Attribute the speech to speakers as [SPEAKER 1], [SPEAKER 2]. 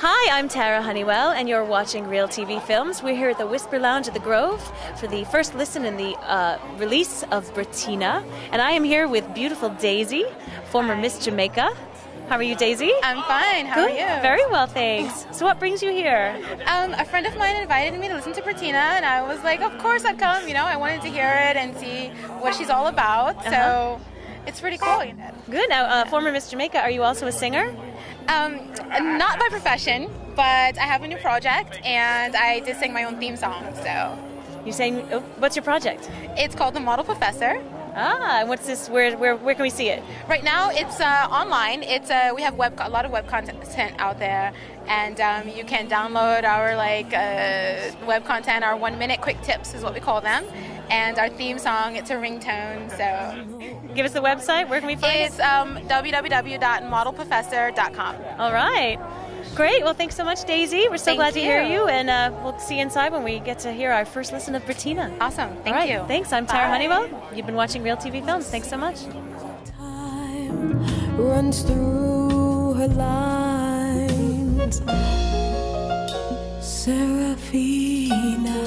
[SPEAKER 1] Hi, I'm Tara Honeywell, and you're watching Real TV Films. We're here at the Whisper Lounge at the Grove for the first listen in the uh, release of Britina. And I am here with beautiful Daisi, former Miss Jamaica. How are you, Daisi?
[SPEAKER 2] I'm fine. How
[SPEAKER 1] Good.
[SPEAKER 2] are you?
[SPEAKER 1] Very well, thanks. So, what brings you here?
[SPEAKER 2] Um, a friend of mine invited me to listen to Britina, and I was like, of course I'd come. You know, I wanted to hear it and see what she's all about.
[SPEAKER 1] Uh-huh.
[SPEAKER 2] So it's pretty cool.
[SPEAKER 1] Good. Now, uh, former Miss Jamaica, are you also a singer?
[SPEAKER 2] Um, not by profession, but I have a new project, and I did sing my own theme song. So
[SPEAKER 1] You saying? Oh, what's your project?
[SPEAKER 2] it's called The Model Professor.
[SPEAKER 1] Ah, and what's this? Where, where, where can we see it?
[SPEAKER 2] Right now, it's uh, online. It's uh, we have web a lot of web content out there, and um, you can download our like uh, web content. Our one minute quick tips is what we call them, and our theme song. It's a ringtone. So
[SPEAKER 1] Give us the website. Where can we find it?
[SPEAKER 2] it's um, www.modelprofessor.com.
[SPEAKER 1] All right. Great. Well, thanks so much, Daisi. We're so
[SPEAKER 2] Thank
[SPEAKER 1] glad to hear
[SPEAKER 2] you.
[SPEAKER 1] you, and uh, we'll see you inside when we get to hear our first listen of Britina.
[SPEAKER 2] Awesome. Thank
[SPEAKER 1] All right.
[SPEAKER 2] you.
[SPEAKER 1] Thanks. I'm Tara
[SPEAKER 2] Bye.
[SPEAKER 1] Honeywell. You've been watching Real TV Films. Thanks so much.
[SPEAKER 3] time runs through her lines. Serafina.